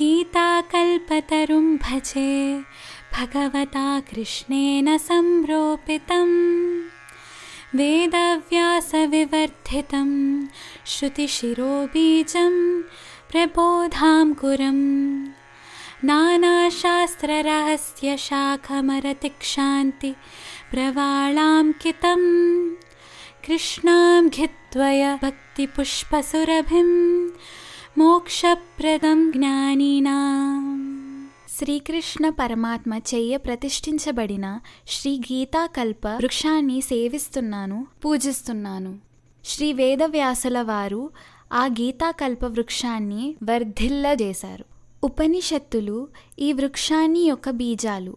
गीताकल्पतरुं भजे भगवता कृष्णेन संरोपितं वेदव्यासविवर्धितं श्रुतिशिरोबीजं प्रबोधाङ्कुरम्। नानाशास्त्ररहस्यशाखमरतिक्षान्ति प्रवालाङ्कितं कृष्णां घित्वय भक्तिपुष्पसुरभिं మోక్షప్రదం జ్ఞానినా. శ్రీకృష్ణ పరమాత్మ చెయ్య ప్రతిష్ఠించబడిన శ్రీ గీతాకల్ప వృక్షాన్ని సేవిస్తున్నాను పూజిస్తున్నాను. శ్రీ వేదవ్యాసుల వారు ఆ గీతాకల్ప వృక్షాన్ని వర్ధిల్లజేశారు. ఉపనిషత్తులు ఈ వృక్షాన్ని యొక్క బీజాలు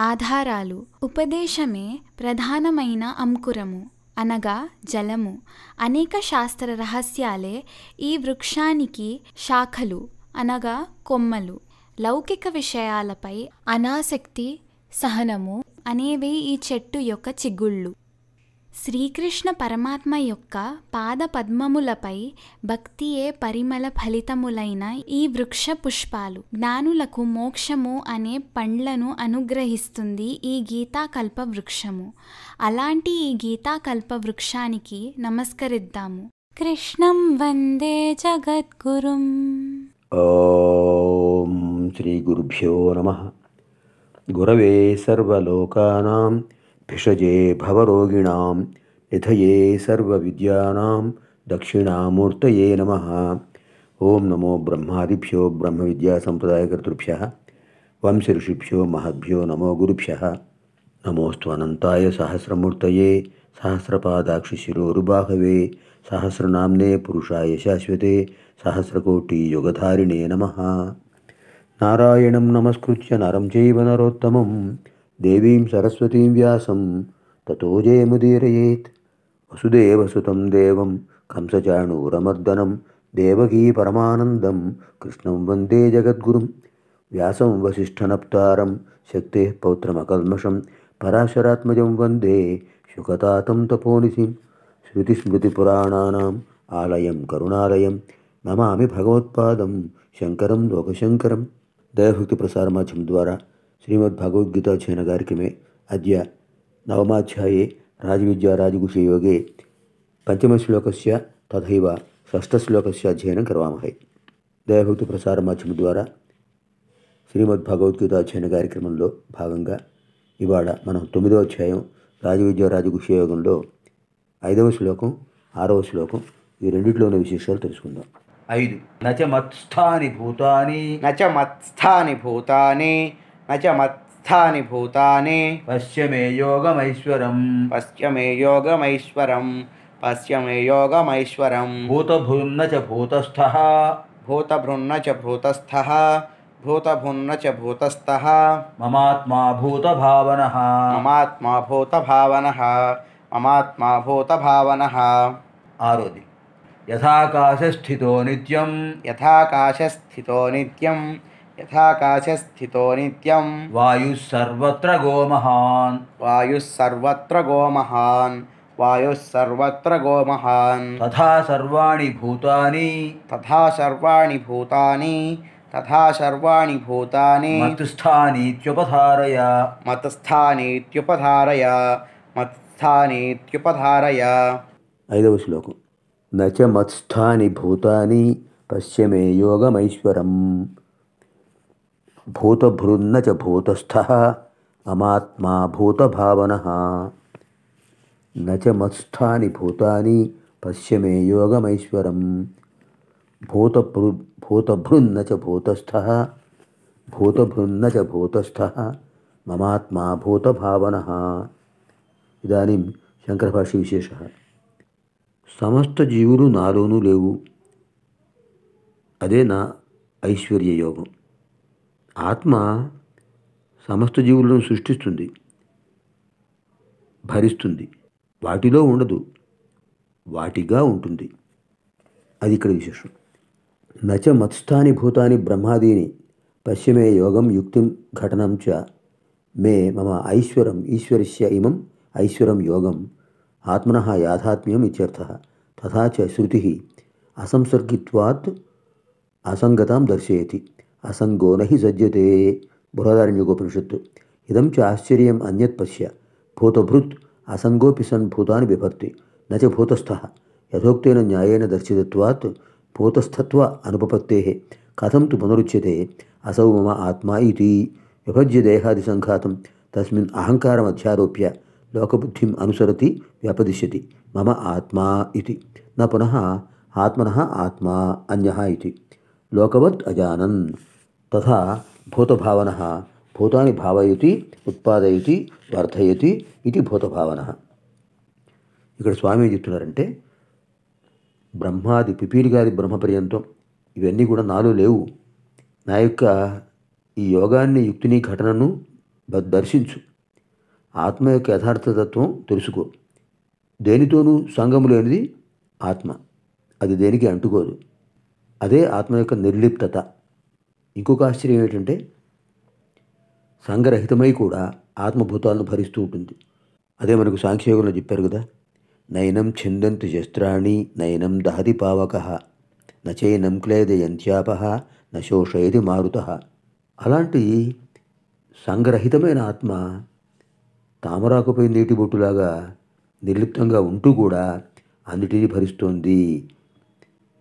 ఆధారాలు ఉపదేశమే ప్రధానమైన అంకురము. అనగా జలము. అనేక శాస్త్ర రహస్యాలే ఈ వృక్షానికి శాఖలు అనగా కొమ్మలు. లౌకిక విషయాలపై అనాసక్తి సహనము అనేవి ఈ చెట్టు యొక్క చిగుళ్ళు. శ్రీకృష్ణ పరమాత్మ యొక్క పాద పద్మములపై భక్తియే పరిమళ ఫలితములైన ఈ వృక్ష పుష్పాలు. జ్ఞానులకు మోక్షము అనే పండ్లను అనుగ్రహిస్తుంది ఈ గీతాకల్ప వృక్షము. అలాంటి ఈ గీతాకల్ప వృక్షానికి నమస్కరిద్దాము. కృష్ణం వందే జగద్గురుం. ఓం శ్రీ గురుభ్యో నమ. గురవే సర్వలోకానాం भिषजे भवरोगिणां निधये सर्वविद्यानां दक्षिणामूर्तये नमः। ॐ नमो ब्रह्मादिभ्यो ब्रह्मविद्यासम्प्रदायकर्तृभ्यः, वंशऋषिभ्यो महद्भ्यो नमो गुरुभ्यः। नमोऽस्तु अनन्ताय सहस्रमूर्तये सहस्रपादाक्षिशिरोरुबाहवे सहस्रनाम्ने पुरुषाय शाश्वते सहस्रकोटियुगधारिणे नमः। नारायणं नमस्कृत्य नरं चैव नरोत्तमं దేవీం సరస్వతీం వ్యాసం తతో జయముదీరయేత్. వసుదేవసుతం దేవం కంసచాణూరమర్దనం దేవకీ పరమానందం కృష్ణం వందే జగద్గురుం. వ్యాసం వసిష్ఠనప్తారం శక్తే పౌత్రమకల్మషం పరాశరాత్మజం వందే శుకతాతం తపోనిసిం. శృతిస్మృతిపురాణానాం ఆలయం కరుణాలయం నమామి భగవత్పాదం శంకరం లోకశంకరం. దయభక్తి ప్రసార మాధ్యమం ద్వారా శ్రీమద్ భగవద్గీత అధ్యయన కార్యక్రమే అద్య నవమాధ్యాయే రాజవిద్యా రాజగుషే యోగే పంచమశ్లోకస్య తథైవ షష్ఠశ్లోకస్య అధ్యయనం కరవామహై దయభక్తి ప్రసార మాధ్యమం ద్వారా శ్రీమద్ భగవద్గీత అధ్యయన కార్యక్రమంలో భాగంగా ఇవాళ మనం తొమ్మిదో అధ్యాయం రాజవిద్య రాజగుష యోగంలో ఐదవ శ్లోకం ఆరవ శ్లోకం ఈ రెండిట్లోని విశేషాలు తెలుసుకుందాం ఐదు నచ మత్స్థాని భూతాని न च मत्स्थानि भूतानि न च मत्स्थानि भूतानि। पश्य मे योगमैश्वरं पश्य मे योगमैश्वरं पश्य मे योगमैश्वरं भूतभृन्न च भूतस्थः। भूतभृन्न च भूतस्थः। भूतभुन्न च भूतस्थः। ममात्मा भूतभावनः। ममात्मा भूतभावनः। ममात्मा भूतभावनः। आरोदि। यथाकाशस्थितो नित्यं यथाकाशस्थितो नित्यं యథాకాశస్థితో నిత్యం. వాయుసర్వత్ర గోమహాన్. వాయుసర్వత్ర గోమహాన్. వాయుసర్వత్ర గోమహాన్. తథా సర్వాణి భూతాని. తథా సర్వాణి భూతాని. తథా సర్వాణి భూతాని. మతుస్థానీత్యుపధారయ. మతస్థానీత్యుపధారయ. మతస్థానీత్యుపధారయ. ఐదవ శ్లోకం. నచ మత్స్థాని భూతాని. పశ్యమే యోగమైశ్వరం. భూతభృన్న చ భూతస్థ అమాత్మా భూతభావన నచ మత్స్థాని భూతాని పశ్యమే యోగమైశ్వరం భూతభృ భూతభృన్న చ భూతస్థ భూతభృన్న చ భూతస్థ మమాత్మా భూతభావన ఇదానీం శంకరభాష్య విశేష సమస్త జీవులు నాలోనూ లేవు. అదే నా ఐశ్వర్య యోగం ఆత్మ సమస్త జీవులను సృష్టిస్తుంది భరిస్తుంది. వాటిలో ఉండదు వాటిగా ఉంటుంది. అది ఇక్కడ విశేషం. నచ మత్స్థాని భూతాని బ్రహ్మాదీని పశ్చిమే యోగం యుక్తిం ఘటనం చ మే మమ ఐశ్వరం ఈశ్వరస్య ఇమం ఐశ్వరం యోగం ఆత్మన యాథాత్మ్యం ఇత్యర్థ తథా చ శృతి అసంసర్గిత్వాత్ అసంగతాం దర్శయతి. అసంగో నహి సజ్జతే బృహదారణ్యకోపనిషత్తు ఇదం చ ఆశ్చర్యం అన్యత్ పశ్య భూతభృత్ అసంగోపి సన్ భూతాని బిభర్తి నచ భూతస్థ యథోక్తేన న్యాయేన దర్శితత్వాత్ భూతస్థత్వ అనుపపత్తే కథం తు పునరుచ్యతే అసౌ మమ ఆత్మా ఇది విభజ్య దేహాది సంఘాతం తస్మిన్ అహంకారం అధ్యారోప్య లోకబుద్ధిం అనుసరతి వ్యపదిశ్యతి మమ ఆత్మా ఇది న పునః ఆత్మనः ఆత్మా అన్యः ఇది లోకవత్ అజానన్ తథా భూతభావన భూతాని భావయతి ఉత్పాదయతి వర్ధయతి ఇది భూతభావన. ఇక్కడ స్వామి చెప్తున్నారంటే బ్రహ్మాది పిపీలిగాది బ్రహ్మ పర్యంతం ఇవన్నీ కూడా నాలో లేవు. నా యొక్క ఈ యోగాన్ని యుక్తిని ఘటనను బ- దర్శించు. ఆత్మ యొక్క యథార్థతత్వం తెలుసుకో. దేనితోనూ సంగము లేనిది ఆత్మ. అది దేనికి అంటుకోదు. అదే ఆత్మ యొక్క నిర్లిప్తత. ఇంకొక ఆశ్చర్యం ఏంటంటే సంఘరహితమై కూడా ఆత్మభూతాలను భరిస్తూ ఉంటుంది. అదే మనకు సాంఖ్యయోగంలో చెప్పారు కదా నయనం ఛందంతు శస్త్రాణి నయనం దహతి పావక నచైనం క్లేదయంత్యాప నశోషయది మారుత. అలాంటి సంఘరహితమైన ఆత్మ తామరాకుపై నీటి బొట్టులాగా నిర్లిప్తంగా ఉంటూ కూడా అన్నిటినీ భరిస్తోంది.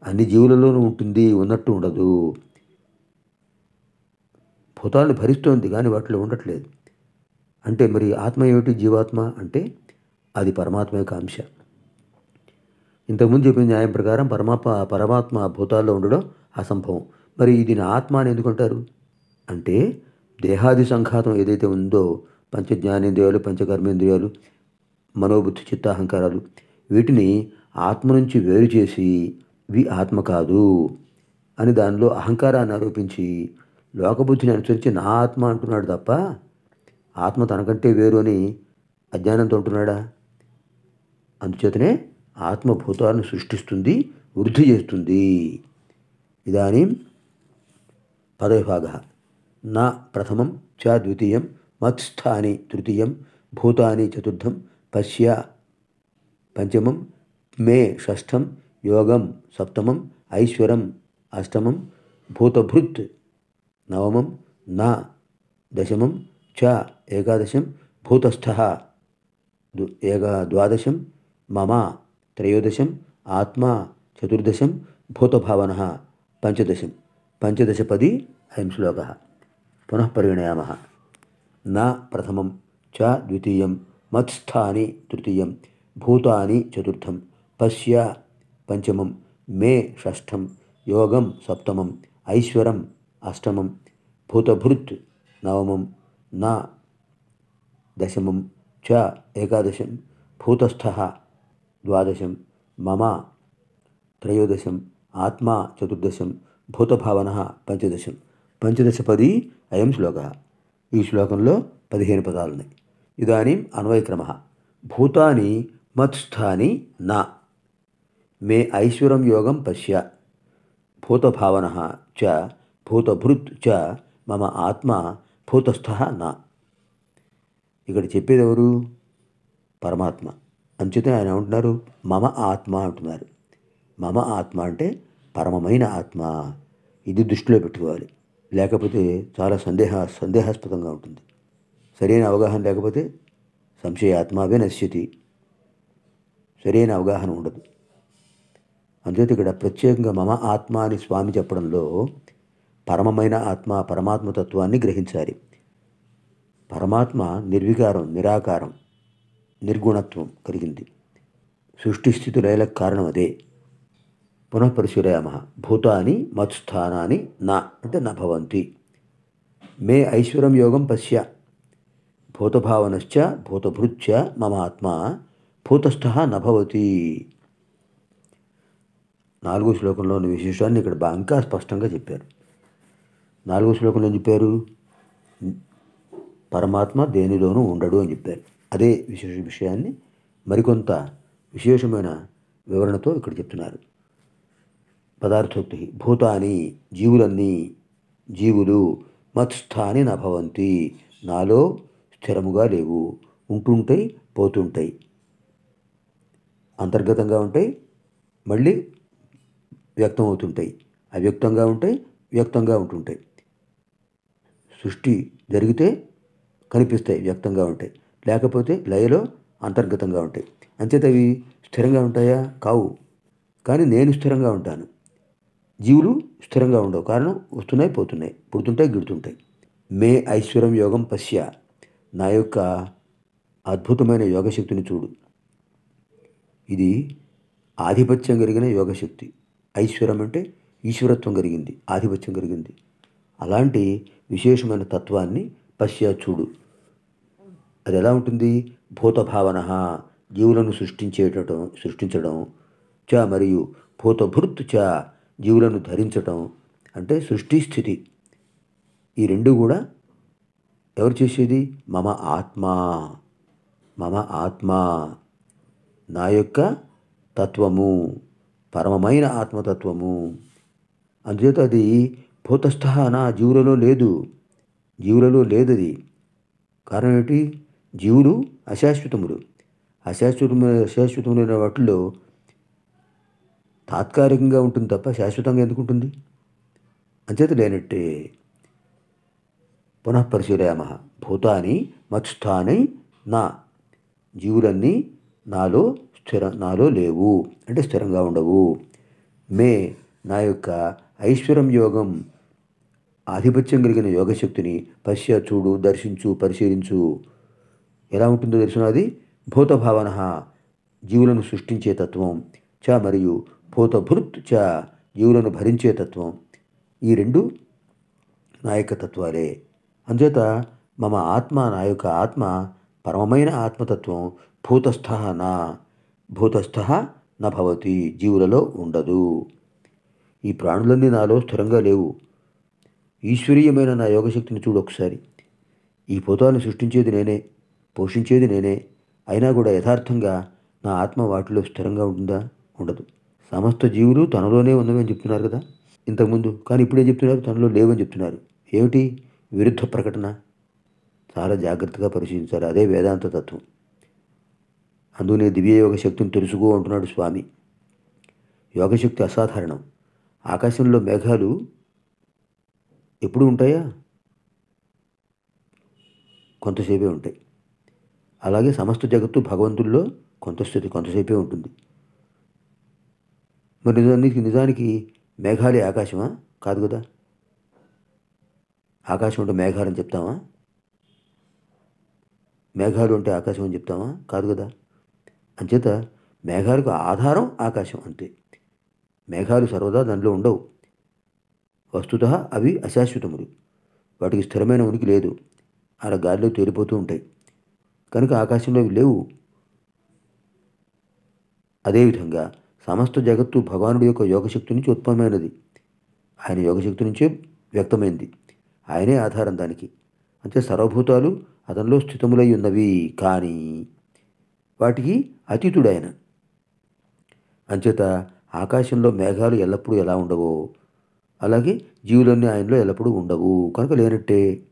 అన్ని జీవులలోనూ ఉంటుంది ఉన్నట్టు ఉండదు. భూతాలను భరిస్తోంది కానీ వాటిలో ఉండట్లేదు. అంటే మరి ఆత్మ ఏమిటి జీవాత్మ? అంటే అది పరమాత్మ యొక్క అంశ. ఇంతకుముందు చెప్పిన న్యాయం ప్రకారం పరమాత్మ పరమాత్మ భూతాల్లో ఉండడం అసంభవం. మరి ఇది నా ఆత్మ అని ఎందుకంటారు అంటే దేహాది సంఘాతం ఏదైతే ఉందో పంచ జ్ఞానేంద్రియాలు పంచకర్మేంద్రియాలు మనోబుద్ధి చిత్తాహంకారాలు వీటిని ఆత్మ నుంచి వేరు చేసి ఇవి ఆత్మ కాదు అని దానిలో అహంకారాన్ని ఆరోపించి లోకబుద్ధిని అనుసరించి నా ఆత్మ అంటున్నాడు తప్ప ఆత్మ తనకంటే వేరు అని అజ్ఞానంతో ఉంటున్నాడా అందుచేతనే ఆత్మభూతాలను సృష్టిస్తుంది వృద్ధి చేస్తుంది. ఇదానీ పదవిభాగ. నా ప్రథమం చ ద్వితీయం మత్స్థాని తృతీయం భూతాని చతుర్థం పశ్య పంచమం మే షష్ఠం యోగం సప్తమం ఐశ్వరం అష్టమం భూతభృత్ నవమం నా దశమం చ ఏకాదశం భూతస్థ దు ఏకా ద్వాదశం మమ త్రయోదశం ఆత్మ చతుర్దశం భూతభావన పంచదశం. పంచదశపది అయం శ్లోక. పునః పరిణయామ నా ప్రథమం చ ద్వితీయం మత్స్థాని తృతీయం భూతాని చతుర్థం పశ్య పంచమం మే షష్ఠం యోగం సప్తమం ఐశ్వరం అష్టమం భూతభృత్ నవమం నా దశమం చ ఏకాదశం భూతస్థ ద్వాదశం మమ త్రయోదశం ఆత్మా చతుర్దశం భూతభావన పంచదశం. పంచదశపది అయం శ్లోక. ఈ శ్లోకంలో పదిహేను పదాలున్నాయి. ఇదానీం అన్వయక్రమ. భూతాని మత్స్థాని నా. మే ఐశ్వరం యోగం పశ్య. భూతభావన చ భూతభృత్ చ మమ ఆత్మ భూతస్థ నా. ఇక్కడ చెప్పేది ఎవరు పరమాత్మ. అంచేతే ఆయన ఏమంటున్నారు? మమ ఆత్మ అంటున్నారు. మమ ఆత్మ అంటే పరమమైన ఆత్మ. ఇది దృష్టిలో పెట్టుకోవాలి. లేకపోతే చాలా సందేహ సందేహాస్పదంగా ఉంటుంది. సరైన అవగాహన లేకపోతే సంశయాత్మావే నశ్యతి. సరైన అవగాహన ఉండదు. అందుచేత ఇక్కడ ప్రత్యేకంగా మమ ఆత్మ అని స్వామి చెప్పడంలో పరమమైన ఆత్మ పరమాత్మ తత్వాన్ని గ్రహించాలి. పరమాత్మ నిర్వికారం నిరాకారం నిర్గుణత్వం కలిగింది. సృష్టి స్థితి లయలకు కారణం అదే. పునః భూతాని మత్స్థానాన్ని నా అంటే నభవంతి మే ఐశ్వర్యం యోగం పశ్య. భూతభావనశ్చ భూతభృత్య మమ ఆత్మ భూతస్థ నభవతి నాలుగో శ్లోకంలోని విశేషాన్ని ఇక్కడ బా- ఇంకా స్పష్టంగా చెప్పారు. నాలుగో శ్లోకంలో ఏం చెప్పారు? పరమాత్మ దేనిలోనూ ఉండడు అని చెప్పారు. అదే విశేష విషయాన్ని మరికొంత విశేషమైన వివరణతో ఇక్కడ చెప్తున్నారు. పదార్థోక్తి భూతాని జీవులన్నీ జీవులు మత్స్థాని నభవంతి. నాలో స్థిరముగా లేవు. ఉంటుంటాయి పోతుంటాయి అంతర్గతంగా ఉంటాయి మళ్ళీ వ్యక్తం అవుతుంటాయి అవ్యక్తంగా ఉంటాయి వ్యక్తంగా ఉంటుంటాయి సృష్టి జరిగితే కనిపిస్తాయి వ్యక్తంగా ఉంటాయి. లేకపోతే లయలో అంతర్గతంగా ఉంటాయి. అంచేత అవి స్థిరంగా ఉంటాయా? కావు. కానీ నేను స్థిరంగా ఉంటాను. జీవులు స్థిరంగా ఉండవు. కారణం వస్తున్నాయి పోతున్నాయి పుడుతుంటాయి గిడుతుంటాయి. మే ఐశ్వర్యం యోగం పశ్య. నా యొక్క అద్భుతమైన యోగశక్తిని చూడు. ఇది ఆధిపత్యం కలిగిన యోగశక్తి. ఐశ్వర్యం అంటే ఈశ్వరత్వం కలిగింది ఆధిపత్యం కలిగింది. అలాంటి విశేషమైన తత్వాన్ని పశ్చాచూడు చూడు. అది ఎలా ఉంటుంది? భూత భావన జీవులను సృష్టించేటటం సృష్టించడం చ మరియు భూతభృత్ చ జీవులను ధరించటం అంటే సృష్టి స్థితి. ఈ రెండు కూడా ఎవరు చేసేది? మమ ఆత్మ. మమ ఆత్మ నా యొక్క తత్వము పరమమైన ఆత్మతత్వము. అందుచేత అది భూతస్థ నా జీవులలో లేదు. జీవులలో లేదది. కారణం ఏంటి జీవులు అశాశ్వతములు. అశాశ్వతమైన అశాశ్వతములైన వాటిల్లో తాత్కాలికంగా ఉంటుంది తప్ప శాశ్వతంగా ఎందుకు ఉంటుంది? అంచేత లేనట్టే పునః పరిశీలయామ భూతాని మత్స్థాని నా. జీవులన్నీ నాలో స్థిర నాలో లేవు. అంటే స్థిరంగా ఉండవు. మే నా యొక్క ఐశ్వర్యం యోగం. ఆధిపత్యం కలిగిన యోగశక్తిని పశ్య చూడు దర్శించు పరిశీలించు. ఎలా ఉంటుందో తెలిసిన అది? భూత భావన జీవులను సృష్టించే తత్వం చ మరియు భూతభృత్ చ జీవులను భరించే తత్వం. ఈ రెండు నాయకతత్వాలే. అంచేత మమ ఆత్మ నా యొక్క ఆత్మ పరమమైన ఆత్మతత్వం భూతస్థ నా. భూతస్థ నా భవతి జీవులలో ఉండదు. ఈ ప్రాణులన్నీ నాలో స్థిరంగా లేవు. ఈశ్వరీయమైన నా యోగశక్తిని చూడు ఒకసారి. ఈ పోతాలను సృష్టించేది నేనే పోషించేది నేనే. అయినా కూడా యథార్థంగా నా ఆత్మ వాటిలో స్థిరంగా ఉంటుందా? ఉండదు. సమస్త జీవులు తనలోనే ఉన్నవని చెప్తున్నారు కదా? ఇంతకుముందు. కానీ ఇప్పుడేం చెప్తున్నారు? తనలో లేవని చెప్తున్నారు. ఏమిటి? విరుద్ధ ప్రకటన? చాలా జాగ్రత్తగా పరిశీలించారు అదే వేదాంత తత్వం. అందుకనే దివ్యయోగ శక్తిని తెలుసుకో అంటున్నాడు స్వామి. యోగశక్తి అసాధారణం. ఆకాశంలో మేఘాలు ఎప్పుడు ఉంటాయా? కొంతసేపే ఉంటాయి. అలాగే సమస్త జగత్తు భగవంతుల్లో కొంత స్థితి కొంతసేపే ఉంటుంది. మరి నిజానికి నిజానికి మేఘాలే ఆకాశమా? కాదు కదా. ఆకాశం అంటే మేఘాలు అని చెప్తామా మేఘాలు అంటే ఆకాశం అని చెప్తామా కాదు కదా. అంచేత మేఘాలకు ఆధారం ఆకాశం అంతే. మేఘాలు సర్వదా దానిలో ఉండవు. వస్తుత అవి అశాశ్వతములు. వాటికి స్థిరమైన ఉనికి లేదు. అలా గాలిలో తేలిపోతూ ఉంటాయి. కనుక ఆకాశంలో అవి లేవు. అదేవిధంగా సమస్త జగత్తు భగవానుడి యొక్క యోగశక్తి నుంచి ఉత్పన్నమైనది. ఆయన యోగశక్తి నుంచే వ్యక్తమైంది. ఆయనే ఆధారం దానికి. అంతే సర్వభూతాలు అతనిలో స్థితములై ఉన్నవి. కానీ వాటికి అతీతుడైన అంచేత ఆకాశంలో మేఘాలు ఎల్లప్పుడూ ఎలా ఉండవో అలాగే జీవులన్నీ ఆయనలో ఎల్లప్పుడూ ఉండవు. కనుక లేనట్టే.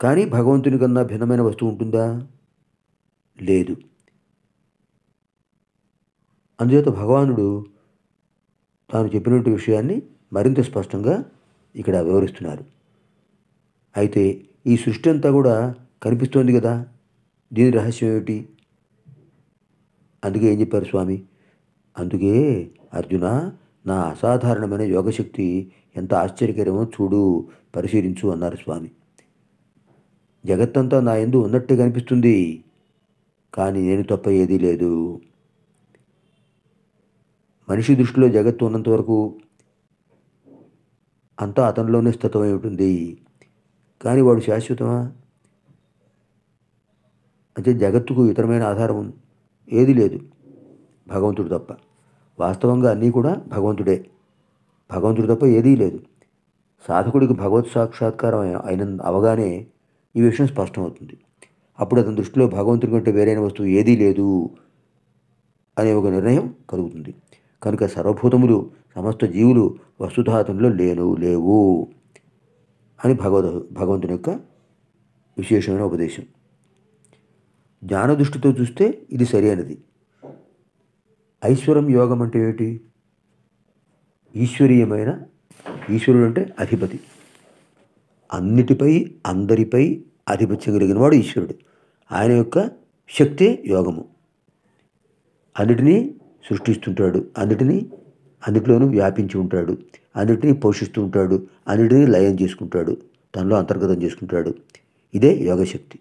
కానీ భగవంతుని కన్నా భిన్నమైన వస్తువు ఉంటుందా? లేదు. అందుచేత భగవానుడు తాను చెప్పినటువంటి విషయాన్ని మరింత స్పష్టంగా ఇక్కడ వివరిస్తున్నారు. అయితే ఈ సృష్టి అంతా కూడా కనిపిస్తోంది కదా? దీని రహస్యం ఏమిటి? అందుకే ఏం చెప్పారు స్వామి? అందుకే అర్జున నా అసాధారణమైన యోగశక్తి ఎంత ఆశ్చర్యకరమో చూడు పరిశీలించు అన్నారు స్వామి. జగత్తంతా నా ఎందు ఉన్నట్టే కనిపిస్తుంది కానీ నేను తప్ప ఏదీ లేదు. మనిషి దృష్టిలో జగత్తు ఉన్నంత వరకు అంతా అతనిలోనే స్థితమై ఉంటుంది. కానీ వాడు శాశ్వతమా? అంటే జగత్తుకు ఇతరమైన ఆధారం ఏది లేదు. భగవంతుడు తప్ప. వాస్తవంగా అన్నీ కూడా భగవంతుడే. భగవంతుడు తప్ప ఏదీ లేదు. సాధకుడికి భగవత్ సాక్షాత్కారం అయిన అవగానే ఈ విషయం స్పష్టమవుతుంది. అప్పుడు అతని దృష్టిలో భగవంతుడి కంటే వేరైన వస్తువు ఏదీ లేదు అనే ఒక నిర్ణయం కలుగుతుంది. కనుక సర్వభూతములు సమస్త జీవులు వస్తుధాతంలో లేను లేవు అని భగవద్ భగవంతుని యొక్క విశేషమైన ఉపదేశం. జ్ఞాన దృష్టితో చూస్తే ఇది సరైనది. ఐశ్వరం యోగం అంటే ఏమిటి? ఈశ్వరీయమైన ఈశ్వరుడు అంటే అధిపతి. అన్నిటిపై అందరిపై ఆధిపత్యం కలిగిన వాడు ఈశ్వరుడు. ఆయన యొక్క శక్తే యోగము. అన్నిటినీ సృష్టిస్తుంటాడు. అన్నిటినీ అన్నిటిలోనూ వ్యాపించి ఉంటాడు. అన్నిటినీ పోషిస్తూ ఉంటాడు. అన్నిటినీ లయం చేసుకుంటాడు. తనలో అంతర్గతం చేసుకుంటాడు. ఇదే యోగశక్తి.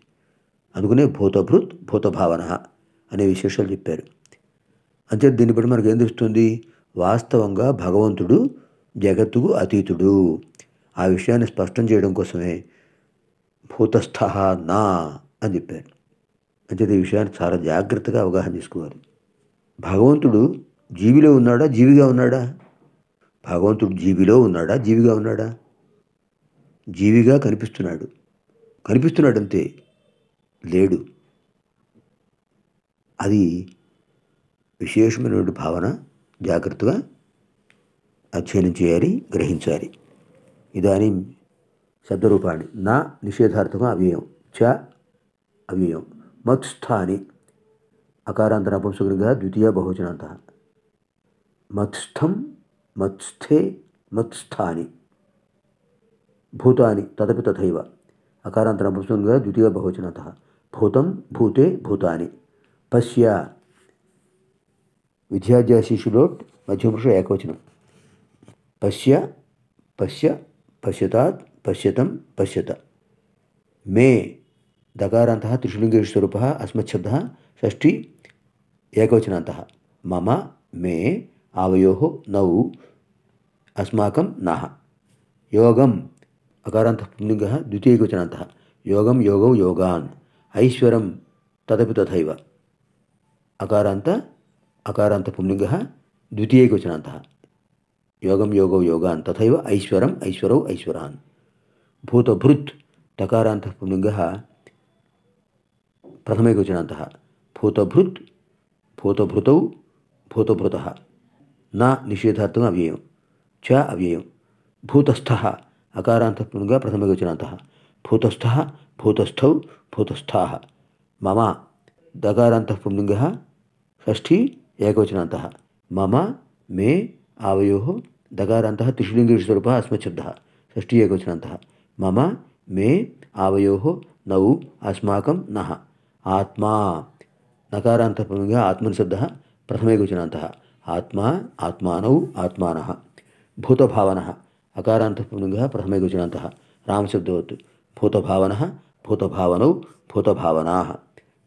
అందుకనే భూతభృత్ భూతభావన అనే విశేషాలు చెప్పారు. అంతే దీన్ని బట్టి మనకు ఏం తెలుస్తుంది వాస్తవంగా భగవంతుడు జగత్తుకు అతీతుడు. ఆ విషయాన్ని స్పష్టం చేయడం కోసమే. భూతస్థ నా అని చెప్పారు. అంటే ఈ విషయాన్ని చాలా జాగ్రత్తగా అవగాహన చేసుకోవాలి. భగవంతుడు జీవిలో ఉన్నాడా? జీవిగా ఉన్నాడా? భగవంతుడు జీవిలో ఉన్నాడా? జీవిగా ఉన్నాడా? జీవిగా కనిపిస్తున్నాడు. కనిపిస్తున్నాడు అంతే లేడు. అది విశేషమైనటువంటి భావన జాగ్రత్తగా అధ్యయనం చేయాలి గ్రహించాలి. ఇదానీ శబ్దరూపాన్ని నా నిషేధార్థం అవ్యయం చ అవ్యయం మత్స్థాని అకారాంత అపంసకునిగా ద్వితీయ బహువచనాంత. మత్స్థం మత్స్థే మత్స్థాని. భూతాని తదపి తథైవ. అకారాంత అపంసకునిగా ద్వితీయ బహువచనాంత. భూతం భూతే భూతాని. పశ్య విద్యాధ్యాశిషులో మధ్యపురుష ఏకవచనం పశ్య పశ్య పశ్యతాత్ పశ్యతం పశ్యత మే దకారాంత త్రిశులింగేశ్వరూప అస్మచ్చబ్ద షష్ఠి ఏకవచనాంత మమ మే ఆవయో నౌ అస్మాకం నః యోగం అకారాంత పుల్లింగ ద్వితీయకవచనాంత యోగం యోగౌ యోగాన్ ఐశ్వరం తదపి తథైవ అకారాంత అకారాంత పుంలింగ ద్వితీయకవచనాంత యోగం యోగౌ యోగాన్ తథైవ ఐశ్వరం ఐశ్వరౌ ఐశ్వరాన్ భూతభృత్ తకారాంత పుంలింగ ప్రథమైకవచనాంత భూతభృత్ భూతభృతౌ భూతభృత నా నిషేధార్థం అవ్యయం చ అవ్యయం భూతస్థ అకారాంత పుంలింగ ప్రథమైకవచనాంత భూతస్థ భూతస్థౌ భూతస్థా మమ దకారాంత పుంలింగ ಏಕವಚನಂತಹ ಮಮ ಮೇ ಆವಯೋ ದಗಾರಂತಹ ತ್ರಿಶುಲಿಂಗಸ್ವರೂಪ ಅಸ್ಮಚ್ಛಬ್ದ ಷಷ್ಠಿ ಏಕವಚನಂತಹ ಮಮ ಮೇ ಆವಯೋ ನೌ ಅಸ್ಮಾಕಂ ನಹ ಆತ್ಮ ನಕಾರಾಂತಪಂಗ ಆತ್ಮನಿಶಬ್ದ ಪ್ರಥಮೈಕವಚನಾಂತಹ ಆತ್ಮ ಆತ್ಮಾನೌ ಆತ್ಮಾನಃ ಭೂತಭಾವನಃ ಅಕಾರಾಂತಪಂಗ ಪ್ರಥಮೈಕವಚನಾಂತಹ ರಾಮಶಬ್ದವತ್ತು ಭೂತಭಾವನಃ ಭೂತಭಾವನೌ ಭೂತಭಾವನಾಃ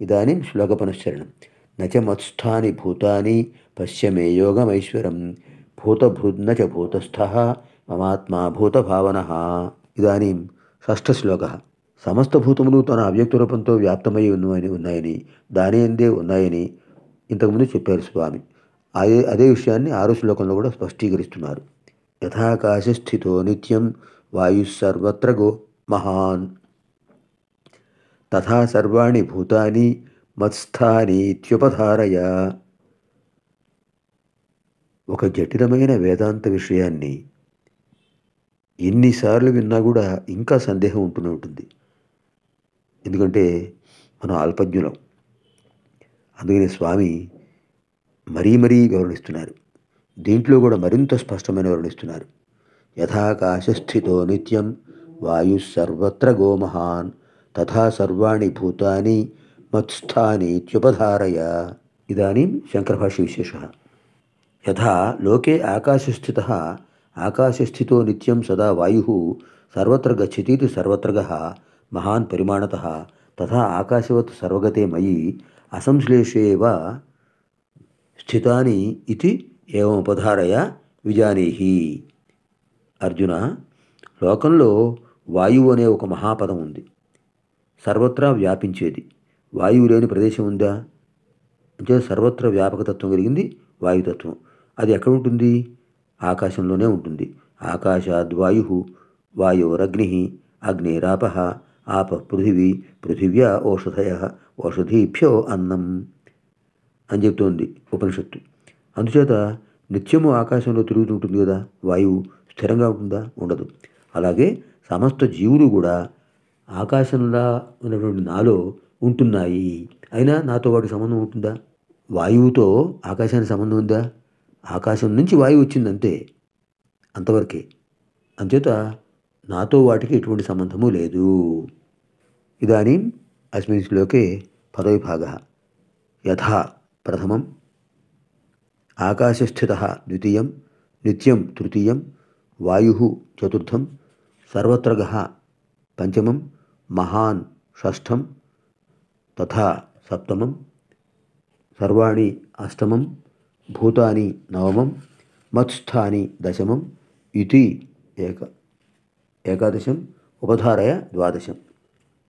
इदानीं श्लोकपुनश्चरणम् నచ మత్స్థాని భూతాని పశ్యమే యోగమైశ్వరం. భూతభృద్న చ భూతస్థ మమాత్మా భూతభావన. షష్ఠ శ్లోక సమస్త భూతములు తన అవ్యక్త రూపంతో వ్యాప్తమై ఉన్నవని ఉన్నాయని దాని ఎందే ఉన్నాయని ఇంతకుముందు చెప్పారు స్వామి. అదే అదే విషయాన్ని ఆరు శ్లోకంలో కూడా స్పష్టీకరిస్తున్నారు. యథాకాశ స్థితో నిత్యం వాయు సర్వత్ర గో మహాన్. తథా సర్వాణి భూతాని మత్స్థానీత్యుపధారయ ఒక జటిలమైన వేదాంత విషయాన్ని ఎన్నిసార్లు విన్నా కూడా ఇంకా సందేహం ఉంటూనే ఉంటుంది. ఎందుకంటే మనం అల్పజ్ఞులం. అందుకని స్వామి మరీ మరీ వివరణిస్తున్నారు దీంట్లో కూడా మరింత స్పష్టమైన వివరణిస్తున్నారు. యథాకాశస్థితో నిత్యం వాయు సర్వత్ర గోమహాన్ తథా సర్వాణి భూతాని మత్స్థానీత్యుపధారయ ఇదానీం శంకరభాష్య విశేష యథా లోకే ఆకాశస్థిత ఆకాశస్థితో నిత్యం సదా వాయు సర్వత్ర గచ్చతీతి సర్వత్రగ మహాన్ పరిమాణత తథా ఆకాశవత్ సర్వగతే మయి అసంశ్లేషేవ స్థితాని ఇది ఏమపధారయ విజానీహి అర్జున లోకంలో వాయువు అనే ఒక మహాపదం ఉంది। సర్వత్రా వ్యాపించేది। వాయువు లేని ప్రదేశం ఉందా? అంటే సర్వత్ర వ్యాపకతత్వం కలిగింది వాయుతత్వం. అది ఎక్కడ ఉంటుంది? ఆకాశంలోనే ఉంటుంది. ఆకాశాద్వాయు వాయురగ్ని అగ్నిరాప ఆప పృథివీ పృథివ్యా ఓషధయ ఓషధీభ్యో అన్నం అని చెప్తోంది ఉపనిషత్తు. అందుచేత నిత్యము ఆకాశంలో తిరుగుతుంటుంది కదా వాయువు స్థిరంగా ఉంటుందా? ఉండదు. అలాగే సమస్త జీవులు కూడా ఆకాశంలో ఉన్నటువంటి నాలో ఉంటున్నాయి. అయినా నాతో వాటి సంబంధం ఉంటుందా? వాయువుతో ఆకాశానికి సంబంధం ఉందా? ఆకాశం నుంచి వాయువు వచ్చింది అంతే అంతవరకే. అంచేత నాతో వాటికి ఎటువంటి సంబంధము లేదు. ఇదానీ అస్మిన్ శ్లోకే పదవిభాగ యథా ప్రథమం ఆకాశస్థిత ద్వితీయం నిత్యం తృతీయం వాయు చతుర్థం సర్వత్రగ పంచమం మహాన్ షష్ఠం తథా సప్తమం సర్వాణి అష్టమం భూతాని నవమం మత్స్థాని దశమం ఇది ఏక ఏకాదశం ఉపధారయ ద్వాదశం.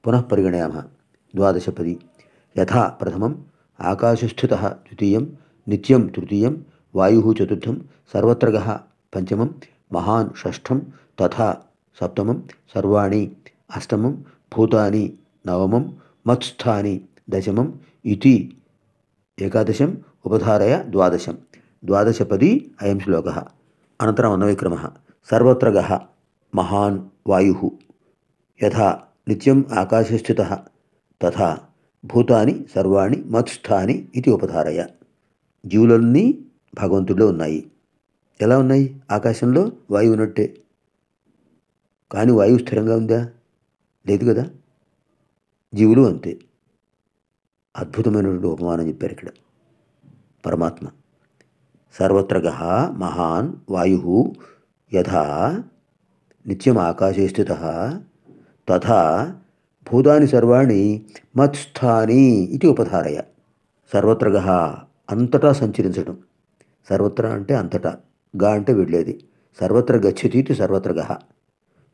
పునః పరిగణయామ. ద్వాదశపది. యథా ప్రథమం ఆకాశస్థిత ద్వితీయం నిత్యం తృతీయం వాయు చతుర్థం సర్వత్రగ పంచమం మహాన్ షష్ఠం తథా సప్తమం సర్వాణి అష్టమం భూతాని నవమం మత్స్థాని దశమం ఇది ఏకాదశం ఉపధారయ ద్వాదశం. ద్వాదశపది అయం శ్లోక. అనంతరం అన్నవిక్రమ. సర్వత్రగ. మహాన్ వాయు. యథా నిత్యం ఆకాశస్థిత. తథా భూతాని సర్వాణి మత్స్థాని ఇది ఉపధారయ. జీవులన్నీ భగవంతుడిలో ఉన్నాయి. ఎలా ఉన్నాయి? ఆకాశంలో వాయువు ఉన్నట్టే. కానీ వాయువు స్థిరంగా ఉందా? లేదు కదా? జీవులు అంతే. అద్భుతమైనటువంటి ఉపమానం చెప్పారు ఇక్కడ. పరమాత్మ. సర్వత్రగ మహాన్ వాయు యథా నిత్యం ఆకాశే స్థిత తథా భూతాని సర్వాణి మత్స్థాని ఇది ఉపధారయ. సర్వత్రగ అంతటా సంచరించడం. సర్వత్ర అంటే అంతటా. గా అంటే వెళ్ళేది సర్వత్ర గచ్చతీతి సర్వత్రగ.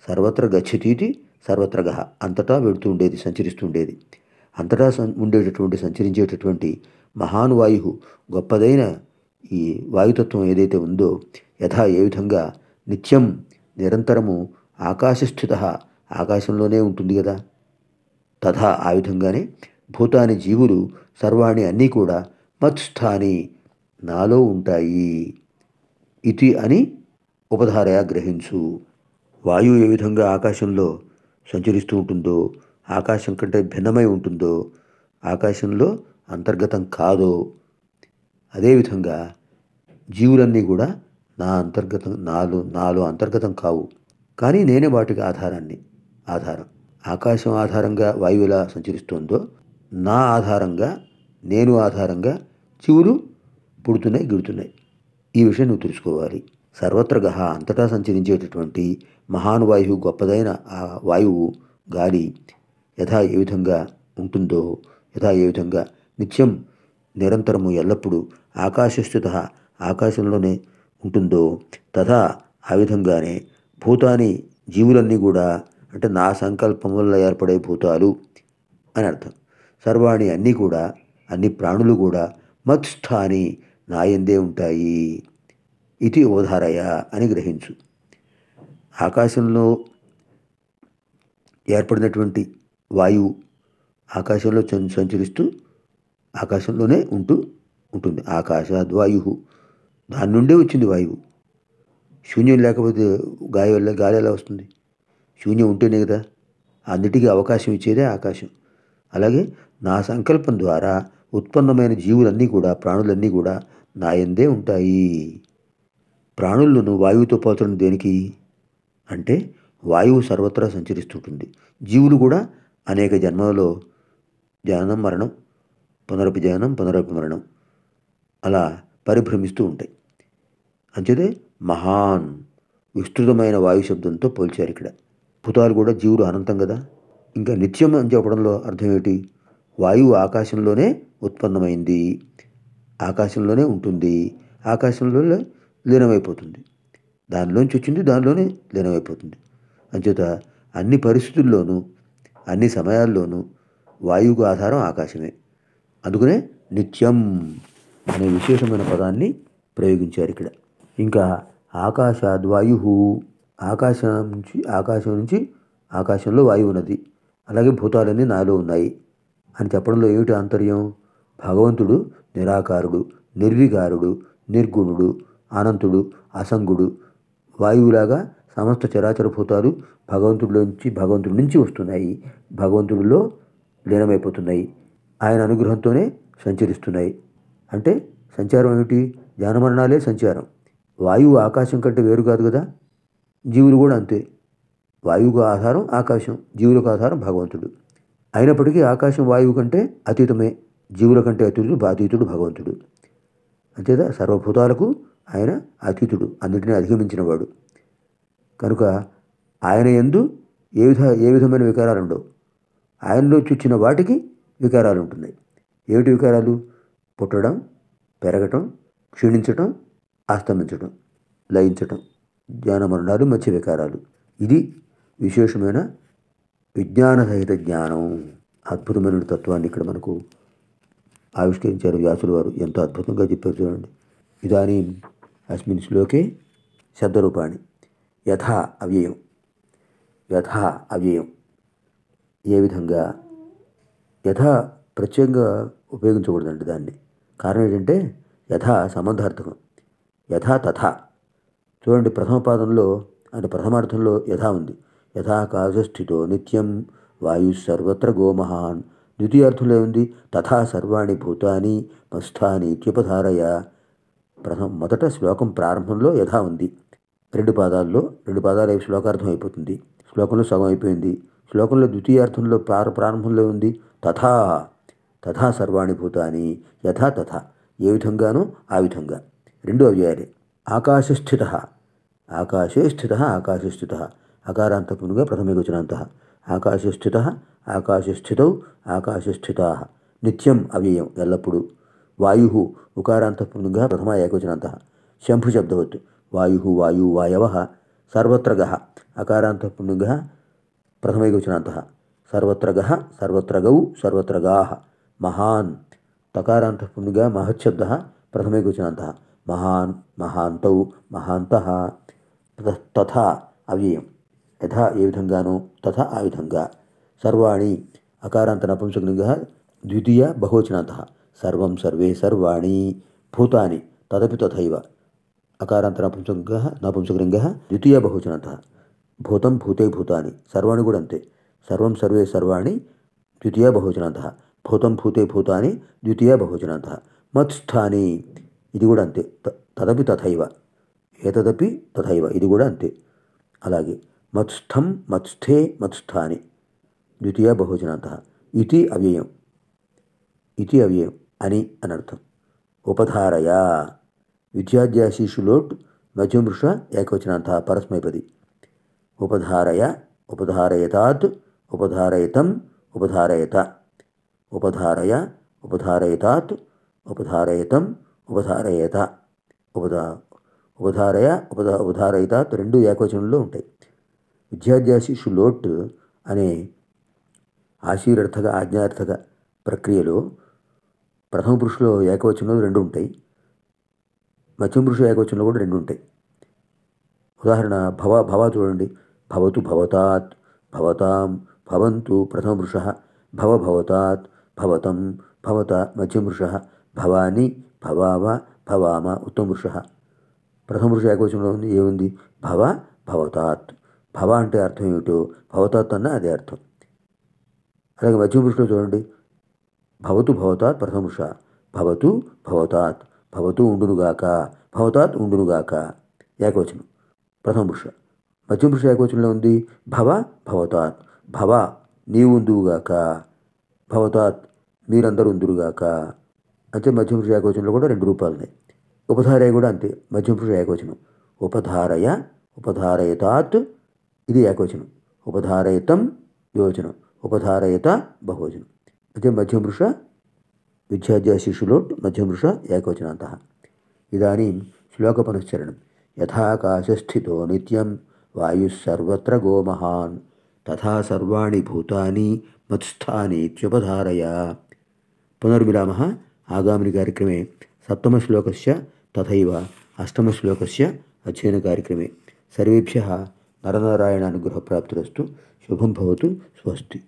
సర్వత్ర గచ్చతీతి సర్వత్రగ అంతటా వెళుతూ ఉండేది సంచరిస్తూ ఉండేది. అంతటా సం- ఉండేటటువంటి సంచరించేటటువంటి మహానువాయు గొప్పదైన ఈ వాయుతత్వం ఏదైతే ఉందో యథా ఏ విధంగా నిత్యం నిరంతరము ఆకాశస్థిత ఆకాశంలోనే ఉంటుంది కదా. తథా ఆ విధంగానే భూతాని జీవులు సర్వాణి అన్నీ కూడా మత్స్థాని నాలో ఉంటాయి. ఇది అని ఉపధారయ గ్రహించు. వాయువు ఏ విధంగా ఆకాశంలో సంచరిస్తూ ఉంటుందో ఆకాశం కంటే భిన్నమై ఉంటుందో ఆకాశంలో అంతర్గతం కాదో అదేవిధంగా జీవులన్నీ కూడా నా అంతర్గతం నాలో నాలో అంతర్గతం కావు. కానీ నేనే వాటికి ఆధారాన్ని ఆధారం. ఆకాశం ఆధారంగా వాయువు ఎలా సంచరిస్తుందో నా ఆధారంగా నేను ఆధారంగా చివులు పుడుతున్నాయి గిడుతున్నాయి. ఈ విషయం నువ్వు తెలుసుకోవాలి. సర్వత్రగ అంతటా సంచరించేటటువంటి మహానువాయువు గొప్పదైన ఆ వాయువు గాలి యథా ఏ విధంగా ఉంటుందో యథా ఏ విధంగా నిత్యం నిరంతరము ఎల్లప్పుడూ ఆకాశస్థుత ఆకాశంలోనే ఉంటుందో తథా ఆ విధంగానే భూతాని జీవులన్నీ కూడా అంటే నా సంకల్పం వల్ల ఏర్పడే భూతాలు అని అర్థం. సర్వాణి అన్నీ కూడా అన్ని ప్రాణులు కూడా మత్స్థాని నాయందే ఉంటాయి. ఇది ఓధారయ అని గ్రహించు. ఆకాశంలో ఏర్పడినటువంటి వాయువు ఆకాశంలో సంచరిస్తూ ఆకాశంలోనే ఉంటూ ఉంటుంది. ఆకాశద్వాయు దాని నుండే వచ్చింది వాయువు. శూన్యం లేకపోతే గాయ గాలి ఎలా వస్తుంది? శూన్యం ఉంటేనే కదా అన్నిటికీ అవకాశం ఇచ్చేదే ఆకాశం. అలాగే నా సంకల్పం ద్వారా ఉత్పన్నమైన జీవులన్నీ కూడా ప్రాణులన్నీ కూడా నాయందే ఉంటాయి. ప్రాణులను వాయువుతో పోల్చడం దేనికి అంటే వాయువు సర్వత్రా సంచరిస్తుంటుంది. జీవులు కూడా అనేక జన్మలలో జననం మరణం పునరపి పునరపమరణం మరణం అలా పరిభ్రమిస్తూ ఉంటాయి. అంచేతే మహాన్ విస్తృతమైన వాయు శబ్దంతో పోల్చారు ఇక్కడ. భూతాలు కూడా జీవులు అనంతం కదా? ఇంకా నిత్యం అని చెప్పడంలో అర్థం ఏమిటి వాయువు ఆకాశంలోనే ఉత్పన్నమైంది. ఆకాశంలోనే ఉంటుంది. ఆకాశంలోనే లీనమైపోతుంది. దానిలోంచి వచ్చింది దానిలోనే లీనమైపోతుంది. అంచేత అన్ని పరిస్థితుల్లోనూ అన్ని సమయాల్లోనూ వాయువుకు ఆధారం ఆకాశమే. అందుకనే నిత్యం అనే విశేషమైన పదాన్ని ప్రయోగించారు ఇక్కడ. ఇంకా ఆకాశాద్వాయు ఆకాశం నుంచి ఆకాశం నుంచి ఆకాశంలో వాయువు ఉన్నది. అలాగే భూతాలన్నీ నాలో ఉన్నాయి. అని చెప్పడంలో ఏమిటి ఆంతర్యం? భగవంతుడు నిరాకారుడు నిర్వికారుడు నిర్గుణుడు అనంతుడు అసంగుడు వాయువులాగా సమస్త చరాచర భూతాలు భగవంతుడిలోంచి భగవంతుడి నుంచి వస్తున్నాయి. భగవంతుడిలో లీనమైపోతున్నాయి. ఆయన అనుగ్రహంతోనే సంచరిస్తున్నాయి. అంటే సంచారం ఏమిటి? జానమరణాలే సంచారం. వాయువు ఆకాశం కంటే వేరు కాదు కదా? జీవులు కూడా అంతే. వాయువుకు ఆధారం ఆకాశం జీవులకు ఆధారం భగవంతుడు. అయినప్పటికీ ఆకాశం వాయువు కంటే అతీతమే. జీవుల కంటే అతీతుడు బాధితుడు భగవంతుడు. అంతేదా? సర్వభూతాలకు ఆయన అతీతుడు అన్నిటినీ అధిగమించినవాడు. కనుక ఆయన ఎందు ఏ విధ ఏ విధమైన వికారాలు ఉండవు. ఆయనలో చూచిన వాటికి వికారాలు ఉంటున్నాయి. ఏమిటి వికారాలు? పుట్టడం పెరగటం క్షీణించటం ఆస్తమించటం లయించటం జ్ఞాన మరణాలు మత్స్య వికారాలు. ఇది విశేషమైన విజ్ఞానసహిత జ్ఞానం. అద్భుతమైన తత్వాన్ని ఇక్కడ మనకు ఆవిష్కరించారు వ్యాసుల వారు. ఎంతో అద్భుతంగా చెప్పారు చూడండి. ఇదానీ అస్మిన్ శ్లోకే శబ్దరూపాణి యథా అవ్యయం యథా అవ్యయం ఏ విధంగా? యథా ప్రత్యేకంగా ఉపయోగించకూడదండి దాన్ని. కారణం ఏంటంటే యథా సంబంధార్థకం. యథా తథా. చూడండి ప్రథమ పాదంలో అంటే ప్రథమార్థంలో యథా ఉంది. యథాకాశస్థితో నిత్యం వాయు సర్వత్ర గోమహాన్. ద్వితీయార్థంలో ఏముంది? తథా సర్వాణి భూతాని మస్థాని ఇత్యుపధారయ ప్రథమ మొదట శ్లోకం ప్రారంభంలో యథా ఉంది. రెండు పాదాల్లో రెండు పాదాలు శ్లోకార్థం అయిపోతుంది. శ్లోకంలో సగం అయిపోయింది. శ్లోకంలో ద్వితీయార్థంలో ప్రార ప్రారంభంలో ఉంది. తథా తథా సర్వాణి భూతాని యథా తథ ఏ విధంగానో ఆ విధంగా. రెండు అవ్యాయాలే. ఆకాశస్థిత ఆకాశే స్థిత ఆకాశస్థిత అకారాంతపునుగా ప్రథమేకవచనాంత ఆకాశే స్థిత ఆకాశే నిత్యం అవ్యయం ఎల్లప్పుడూ. వాయు ఉకారాంతపునుగా ప్రథమ ఏకవచనాంత శంభు శబ్దవత్ వాయు వాయు వాయవ సర్వత్ర గహ అకారాంతపునుగా ప్రథమైకవచనాంత సర్వత్ర గహ సర్వత్ర గౌ సర్వత్ర గాహ మహాన్ తకారాంతపునుగా మహచ్చబ్ద ప్రథమైకవచనాంత మహాన్ మహాంతౌ మహాంతః తథ- తథా అవ్యయం యథా ఏ విధంగానో తథా ఆ విధంగా సర్వాణి అకారాంత నపుంసకలింగ ద్వితీయ బహువచనాంత సర్వం సర్వే సర్వాణి భూతాని తదపి తథైవ అకారాంత నపుంసక నపుంసకలింగ ద్వితీయ బహువచనాంత భూతం భూతే భూతాని సర్వాణి కూడా అంతే సర్వం సర్వే సర్వాణి ద్వితీయ బహువచనాంత భూతం భూతే భూతాని ద్వితీయ బహువచనాంత మత్స్థాని ఇది కూడా అంతే త- తదపి తథైవ ఏతదపి తథైవ ఇది కూడా అంతే అలాగే మత్స్థం మత్స్థే మత్స్థాని ద్వితీయ బహువచనాంత ఇది అవ్యయం ఇది అవ్యయం అని అనర్థం ఉపధారయ. విద్యాధ్యాశీషులోట్ మధ్యమృష ఏకవచనాంత పరస్మైపది. ఉపధారయ ఉపధారయతాత్ ఉపధారయతం ఉపధారయత. ఉపధారయ ఉపధారయతాత్ ఉపధారయతం ఉపధారయత. ఉపధా ఉపధారయ ఉపధా ఉపధారయతాత్ రెండు ఏకవచనంలో ఉంటాయి. విద్యాధ్యాశిషు లోట్ అనే ఆశీరర్థక ఆజ్ఞార్థక ప్రక్రియలో ప్రథమ పురుషులో ఏకవచనంలో రెండు ఉంటాయి. మధ్యమ పురుష ఏకవచనంలో కూడా రెండు ఉంటాయి. ఉదాహరణ భవ భవ చూడండి. భవతు భవతాత్ భవతాం భవంతు ప్రథమ పురుష భవ భవతాత్ భవతం భవత మధ్యమ పురుష భవాని భవావ భవామ ఉత్తమ పురుష. ప్రథమ పురుష ఏకవచనంలో ఉంది ఏముంది? భవ భవతాత్. భవ అంటే అర్థం ఏమిటో భవతాత్ అన్న అదే అర్థం. అలాగే మధ్యమ పురుషులో చూడండి. భవతు భవతాత్ ప్రథమ భవతు భవతాత్ భవతు ఉండునుగాక భవతాత్ ఉండునుగాక. ఏకవచనం. ప్రథమ మధ్యపురుష ఏకవచనంలో ఉంది భవ భవతాత్ భవ నీవుందువుగాక భవతాత్ మీరందరూ ఉందురుగాక అంటే మధ్యపురుష ఏకవచనంలో కూడా రెండు రూపాలు ఉన్నాయి ఉపధారయ కూడా అంతే మధ్యపురుష ఏకవచనం. ఉపధారయ ఉపధారయతాత్ ఇది ఏకవచనం. ఉపధారయతం యోచనం ఉపధారయత బహువచనం. అదే మధ్యమృష విద్యాధ్యాశిషులో మధ్యమృష ఏకవచనాంత. ఇదానీ శ్లోకపనుశ్చరణం యథాకాశస్థితో నిత్యం వాయుసర్వత్ర గోమహాన్ తథా సర్వాణి భూతాని మత్స్థానీత్యుపధారయ పునర్విరామ ఆగామిని కార్యక్రమే సప్తమశ్లోకస్య తథైవ అష్టమశ్లోకస్ అధ్యయన కార్యక్రమే. సర్వేభ్య నరనారాయణ అనుగ్రహప్రాప్తిరస్తు శుభం భవతు స్వస్తి.